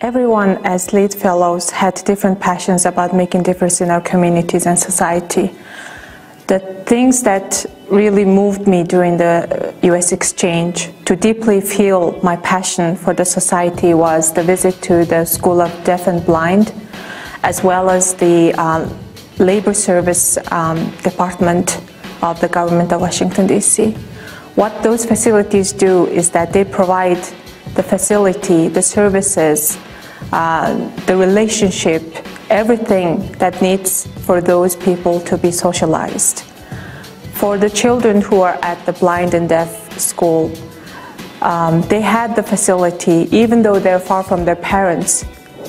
Everyone as LEAD fellows had different passions about making difference in our communities and society. The things that really moved me during the US exchange to deeply feel my passion for the society was the visit to the School of Deaf and Blind, as well as the um, Labor Service um, Department of the government of Washington, D.C. What those facilities do is that they provide the facility, the services, uh, the relationship, everything that needs for those people to be socialized. For the children who are at the blind and deaf school, um, they had the facility, even though they're far from their parents,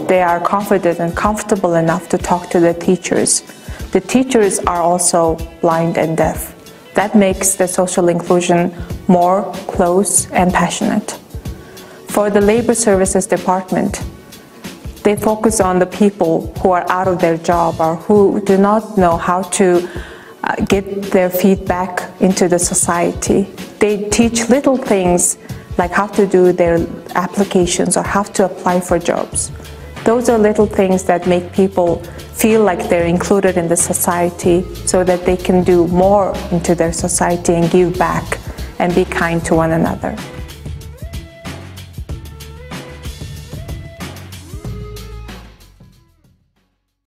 they are confident and comfortable enough to talk to the teachers. The teachers are also blind and deaf. That makes the social inclusion more close and passionate. For the Labor Services Department, they focus on the people who are out of their job or who do not know how to uh, get their feet back into the society. They teach little things like how to do their applications or how to apply for jobs. Those are little things that make people feel like they're included in the society so that they can do more into their society and give back and be kind to one another.